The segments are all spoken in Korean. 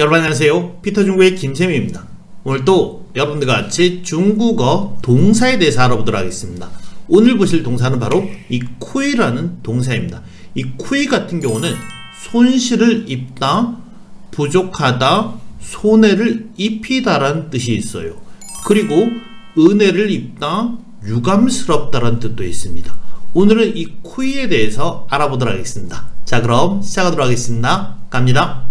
여러분 안녕하세요. 피터 중국의 김재민입니다. 오늘 또 여러분들과 같이 중국어 동사에 대해서 알아보도록 하겠습니다. 오늘 보실 동사는 바로 이 쿠이라는 동사입니다. 이 쿠이 같은 경우는 손실을 입다, 부족하다, 손해를 입히다 라는 뜻이 있어요. 그리고 은혜를 입다, 유감스럽다라는 뜻도 있습니다. 오늘은 이 쿠이에 대해서 알아보도록 하겠습니다. 자 그럼 시작하도록 하겠습니다. 갑니다.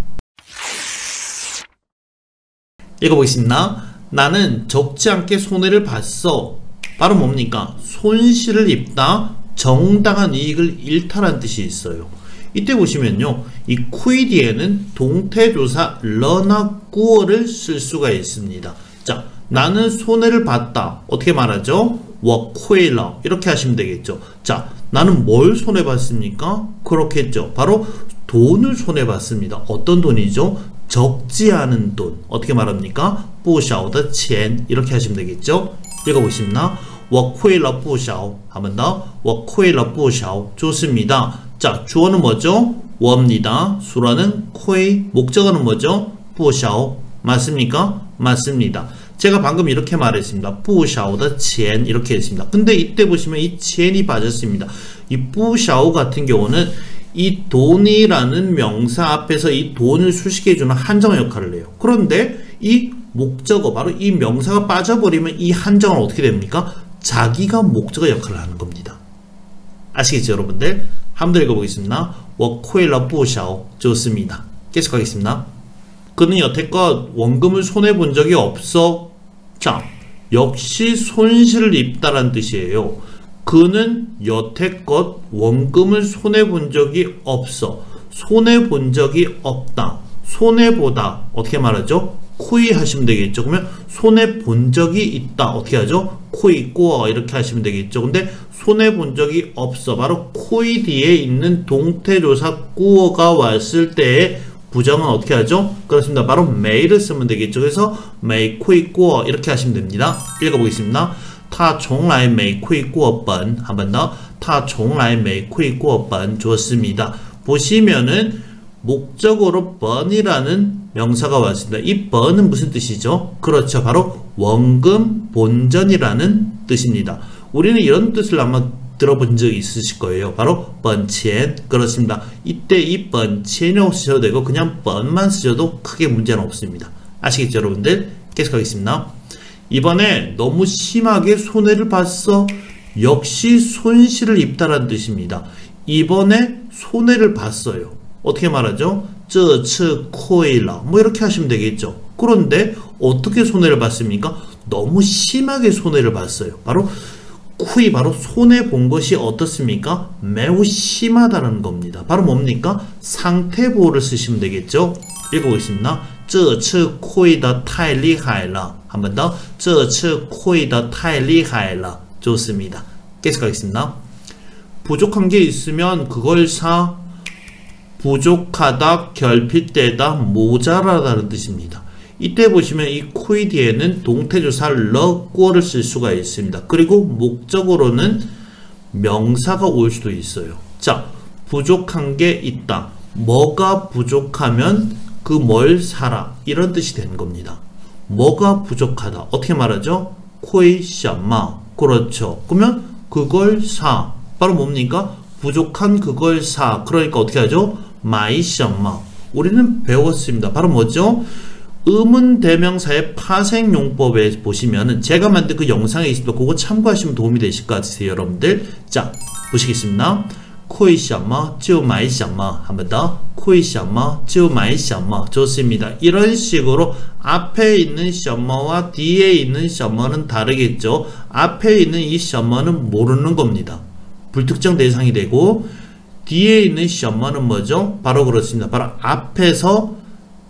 읽어보겠습니다. 나는 적지 않게 손해를 봤어. 바로 뭡니까? 손실을 입다, 정당한 이익을 잃다라는 뜻이 있어요. 이때 보시면요. 이 쿠이디에는 동태조사 러나 꾸어를 쓸 수가 있습니다. 자, 나는 손해를 봤다. 어떻게 말하죠? 워쿠에러 이렇게 하시면 되겠죠. 자, 나는 뭘 손해봤습니까? 그렇겠죠. 바로 돈을 손해봤습니다. 어떤 돈이죠? 적지 않은 돈. 어떻게 말합니까? 不小的钱 이렇게 하시면 되겠죠. 읽어보십니다. 我亏了不小한번 더. 我亏了不小 좋습니다. 자, 주어는 뭐죠? 워입니다. 수라는 코이 목적어는 뭐죠? 不小 맞습니까? 맞습니다. 제가 방금 이렇게 말했습니다. 不小的钱 이렇게 했습니다. 근데 이때 보시면 이 钱이 빠졌습니다. 이 不小 같은 경우는 이 돈이라는 명사 앞에서 이 돈을 수식해주는 한정어 역할을 해요. 그런데 이 목적어 바로 이 명사가 빠져버리면 이 한정어는 어떻게 됩니까? 자기가 목적어 역할을 하는 겁니다. 아시겠죠 여러분들? 한번 더 읽어보겠습니다. 我亏了不小 좋습니다. 계속하겠습니다. 그는 여태껏 원금을 손해본 적이 없어. 자, 역시 손실을 입다란 뜻이에요. 그는 여태껏 원금을 손해본 적이 없어. 손해본 적이 없다. 손해보다. 어떻게 말하죠? 코이 하시면 되겠죠. 그러면 손해본 적이 있다. 어떻게 하죠? 亏, 过 이렇게 하시면 되겠죠. 근데 손해본 적이 없어. 바로 코이 뒤에 있는 동태조사 过가 왔을 때에 부정은 어떻게 하죠? 그렇습니다. 바로 没를 쓰면 되겠죠. 그래서 没, 亏, 过 이렇게 하시면 됩니다. 읽어보겠습니다. 他从来没亏过本 한번 더. 他从来没亏过本 좋습니다. 보시면은 목적으로 번이라는 명사가 왔습니다. 이 번은 무슨 뜻이죠? 그렇죠. 바로 원금 본전이라는 뜻입니다. 우리는 이런 뜻을 아마 들어본 적 있으실 거예요. 바로 번첸 그렇습니다. 이때 이 번첸이라고 쓰셔도 되고 그냥 번만 쓰셔도 크게 문제는 없습니다. 아시겠죠 여러분들? 계속하겠습니다. 이번에 너무 심하게 손해를 봤어. 역시 손실을 입다라는 뜻입니다. 이번에 손해를 봤어요. 어떻게 말하죠? 쯔츠 코일라 뭐 이렇게 하시면 되겠죠. 그런데 어떻게 손해를 봤습니까? 너무 심하게 손해를 봤어요. 바로 쿠이 바로 손해 본 것이 어떻습니까? 매우 심하다는 겁니다. 바로 뭡니까? 상태 보호를 쓰시면 되겠죠. 읽어보겠습니다. 这次亏得太厉害了. 한번 더. 这次亏得太厉害了. 좋습니다. 계속하겠습니다. 부족한 게 있으면 그걸 사 부족하다, 결핍되다, 모자라다는 뜻입니다. 이때 보시면 이 코이 뒤에는 동태조사 러꼬를 쓸 수가 있습니다. 그리고 목적으로는 명사가 올 수도 있어요. 자, 부족한 게 있다. 뭐가 부족하면 그 뭘 사라. 이런 뜻이 되는 겁니다. 뭐가 부족하다. 어떻게 말하죠? 코이 샤마. 그렇죠. 그러면 그걸 사. 바로 뭡니까? 부족한 그걸 사. 그러니까 어떻게 하죠? 买什么. 우리는 배웠습니다. 바로 뭐죠? 의문 대명사의 파생 용법에 보시면은 제가 만든 그 영상에 있습니다. 그거 참고하시면 도움이 되실 것 같으세요, 여러분들. 자, 보시겠습니다. 亏什么就买什么 한번 더. 亏什么就买什么 좋습니다. 이런 식으로 앞에 있는 什么와 뒤에 있는 什么는 다르겠죠. 앞에 있는 이 什么는 모르는 겁니다. 불특정 대상이 되고 뒤에 있는 什么는 뭐죠? 바로 그렇습니다. 바로 앞에서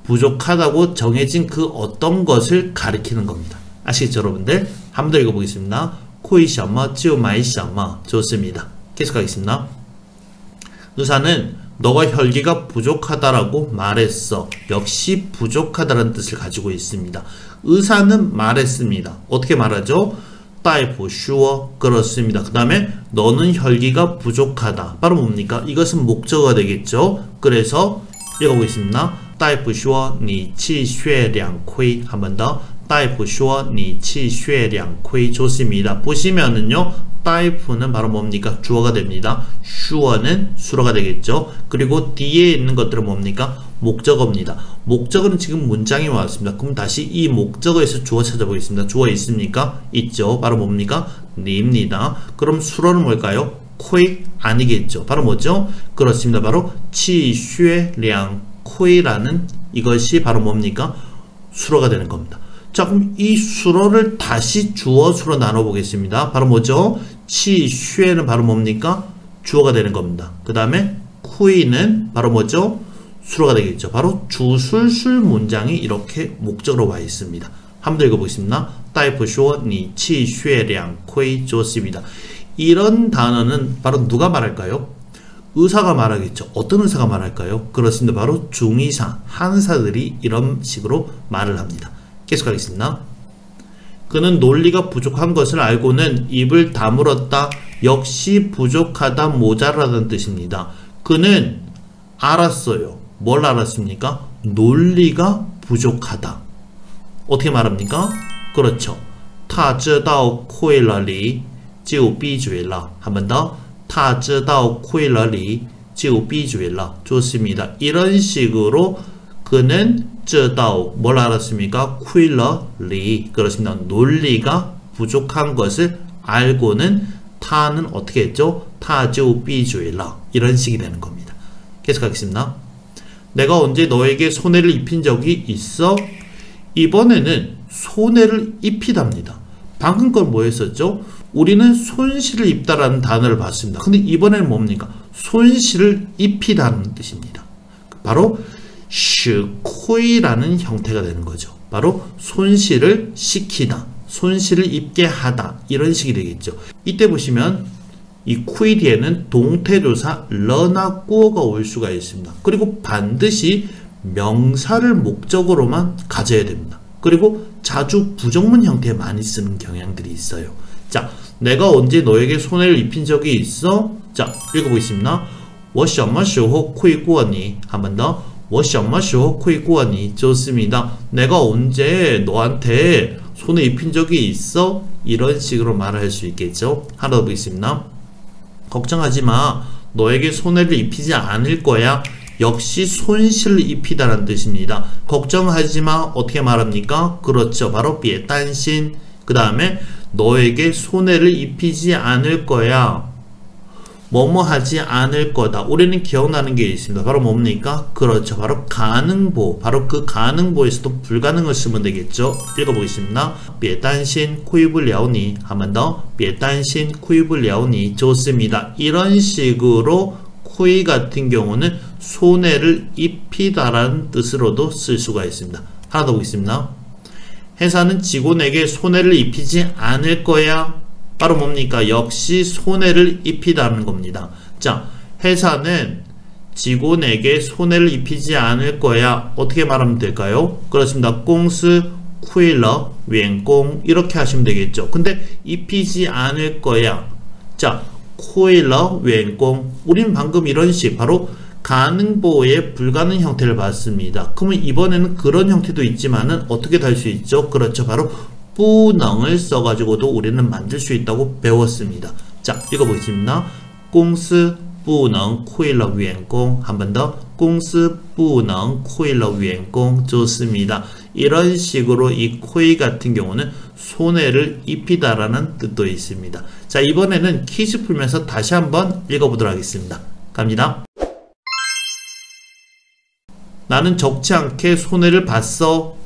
부족하다고 정해진 그 어떤 것을 가리키는 겁니다. 아시겠죠, 여러분들? 한 번 더 읽어보겠습니다. 코이 셔머, 찌오 마이 셔머. 좋습니다. 계속하겠습니다. 의사는 너가 혈기가 부족하다라고 말했어. 역시 부족하다는 뜻을 가지고 있습니다. 의사는 말했습니다. 어떻게 말하죠? 大夫说 그렇습니다. 그 다음에 너는 혈기가 부족하다. 바로 뭡니까? 이것은 목적어가 되겠죠. 그래서 읽어보겠습니다. 大夫说你气血两亏 한번 더. 大夫说你气血两亏 좋습니다. 보시면은요. 大夫는 바로 뭡니까? 주어가 됩니다. 说는 술어가 되겠죠. 그리고 뒤에 있는 것들은 뭡니까? 목적어입니다. 목적어는 지금 문장이 왔습니다. 그럼 다시 이 목적어에서 주어 찾아보겠습니다. 주어 있습니까? 있죠. 바로 뭡니까? 你입니다. 그럼 술어는 뭘까요? 코이 아니겠죠. 바로 뭐죠? 그렇습니다. 바로 气血两亏라는 이것이 바로 뭡니까? 수로가 되는 겁니다. 자 그럼 이 수로를 다시 주어수로 나눠보겠습니다. 바로 뭐죠? 치쉐는 바로 뭡니까? 주어가 되는 겁니다. 그 다음에 쿠이는 바로 뭐죠? 수로가 되겠죠. 바로 주술술 문장이 이렇게 목적으로 와 있습니다. 한번 더 읽어보겠습니다. 타이프 쇼, 니, 치, 슈에, 량, 쿠이, 좋습니다. 이런 단어는 바로 누가 말할까요? 의사가 말하겠죠. 어떤 의사가 말할까요? 그렇습니다. 바로 중의사, 한사들이 이런 식으로 말을 합니다. 계속하겠습니다. 그는 논리가 부족한 것을 알고는 입을 다물었다. 역시 부족하다, 모자라다는 뜻입니다. 그는 알았어요. 뭘 알았습니까? 논리가 부족하다. 어떻게 말합니까? 그렇죠. 他知道亏了你就闭嘴了。한번 더. 他知道亏了你就闭嘴了. 좋습니다. 이런 식으로 그는 这道뭘 알았습니까? 퀴러리 그렇습니다. 논리가 부족한 것을 알고는 타는 어떻게 했죠? 타주 비주일라 이런 식이 되는 겁니다. 계속하겠습니다. 내가 언제 너에게 손해를 입힌 적이 있어? 이번에는 손해를 입히답니다. 방금 건 뭐였었죠? 우리는 손실을 입다라는 단어를 봤습니다. 근데 이번에는 뭡니까? 손실을 입히다는 뜻입니다. 바로 시코이라는 형태가 되는 거죠. 바로 손실을 시키다, 손실을 입게 하다 이런 식이 되겠죠. 이때 보시면 이 쿠이 뒤에는 동태조사 러나 꾸어가 올 수가 있습니다. 그리고 반드시 명사를 목적으로만 가져야 됩니다. 그리고 자주 부정문 형태에 많이 쓰는 경향들이 있어요. 자, 내가 언제 너에게 손해를 입힌 적이 있어? 자, 읽어보겠습니다. 我什么时候亏过你?한 번 더. 我什么时候亏过你? 좋습니다. 내가 언제 너한테 손해 입힌 적이 있어? 이런 식으로 말할 수 있겠죠. 하나 더 보겠습니다. 걱정하지 마. 너에게 손해를 입히지 않을 거야. 역시 손실을 입히다라는 뜻입니다. 걱정하지 마. 어떻게 말합니까? 그렇죠. 바로 비에단신. 그 다음에 너에게 손해를 입히지 않을 거야. 뭐뭐 하지 않을 거다. 우리는 기억나는 게 있습니다. 바로 뭡니까? 그렇죠. 바로 가능보. 바로 그 가능보에서도 불가능을 쓰면 되겠죠. 읽어보겠습니다. 别担心, 쿠입을 려니. 한번 더. 别担心, 쿠입을 려니. 좋습니다. 이런 식으로 쿠이 같은 경우는 손해를 입히다라는 뜻으로도 쓸 수가 있습니다. 하나 더 보겠습니다. 회사는 직원에게 손해를 입히지 않을 거야. 바로 뭡니까? 역시 손해를 입히다는 겁니다. 자, 회사는 직원에게 손해를 입히지 않을 거야. 어떻게 말하면 될까요? 그렇습니다. 공스 쿠일러 웬공 이렇게 하시면 되겠죠. 근데 입히지 않을 거야. 자, 쿠일러 웬공 우리는 방금 이런 식 바로 가능보의 불가능 형태를 봤습니다. 그러면 이번에는 그런 형태도 있지만은 어떻게 달 수 있죠? 그렇죠. 바로 부능을 써가지고도 우리는 만들 수 있다고 배웠습니다. 자, 읽어보겠습니다. 공스 부능 코일러 위엔공 한 번 더. 공스 부능 코일러 위엔공 좋습니다. 이런 식으로 이 코일 같은 경우는 손해를 입히다라는 뜻도 있습니다. 자, 이번에는 퀴즈 풀면서 다시 한번 읽어보도록 하겠습니다. 갑니다. 나는 적지 않게 손해를 봤어.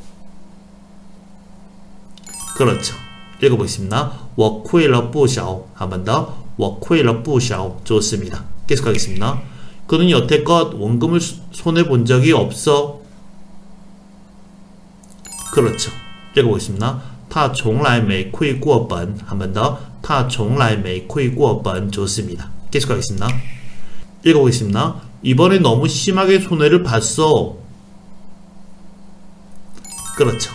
그렇죠. 읽어보겠습니다. 我亏了不小. 한번 더. 我亏了不小. 좋습니다. 계속하겠습니다. 그는 여태껏 원금을 손해본 적이 없어. 그렇죠. 읽어보겠습니다. 他从来没亏过本. 한번 더. 他从来没亏过本. 좋습니다. 계속하겠습니다. 읽어보겠습니다. 이번에 너무 심하게 손해를 봤어. 그렇죠.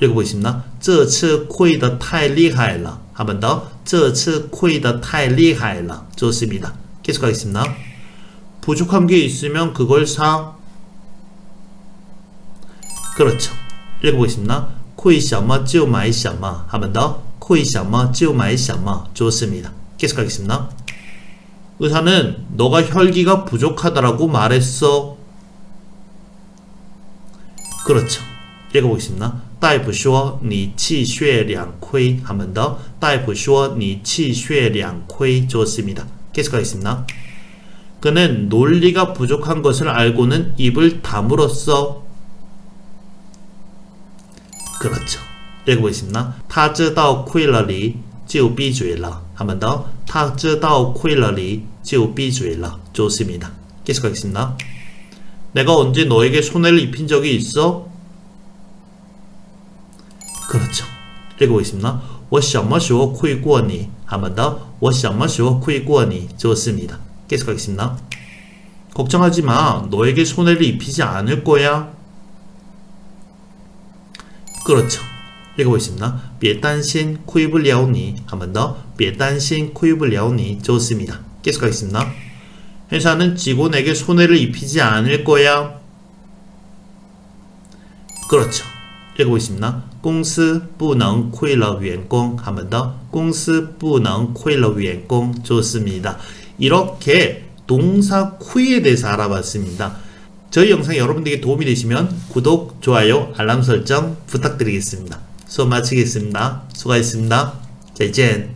읽어보겠습니다. 这次亏得太厉害了. 한번 더. 这次亏得太厉害了. 좋습니다. 계속하겠습니다. 부족한 게 있으면 그걸 사. 그렇죠. 읽어보겠습니다. 코이 샤마 찌오 마이 샤마 한번 더. 코이 샤마 찌오 마이 샤마 좋습니다. 계속하겠습니다. 의사는 너가 혈기가 부족하다라고 말했어. 그렇죠. 읽어보겠습니다. 大夫说你气血两亏 한번 더. 大夫说你气血两亏 좋습니다. 계속하겠습니다. 그는 논리가 부족한 것을 알고는 입을 다물었어. 그렇죠. 읽어보겠습니다. 他知道亏了你就闭嘴了. 한번 더. 他知道亏了你就闭嘴了. 좋습니다. 계속하겠습니다. 내가 언제 너에게 손해를 입힌 적이 있어? 읽어보겠습니다. 我什么时候亏过你? 한번 더. 我什么时候亏过你? 좋습니다. 계속하겠습니다. 걱정하지 마. 너에게 손해를 입히지 않을 거야. 그렇죠. 읽어보겠습니다. 别担心亏不了你. 한번 더. 别担心亏不了你. 좋습니다. 계속하겠습니다. 회사는 직원에게 손해를 입히지 않을 거야. 그렇죠. 읽어보겠습니다. 公司不能亏了员工. 한번 더. 公司不能亏了员工. 좋습니다. 이렇게 동사 쿠이에 대해서 알아봤습니다. 저희 영상이 여러분들에게 도움이 되시면 구독, 좋아요, 알람 설정 부탁드리겠습니다. 수업 마치겠습니다. 수고하셨습니다. 再见.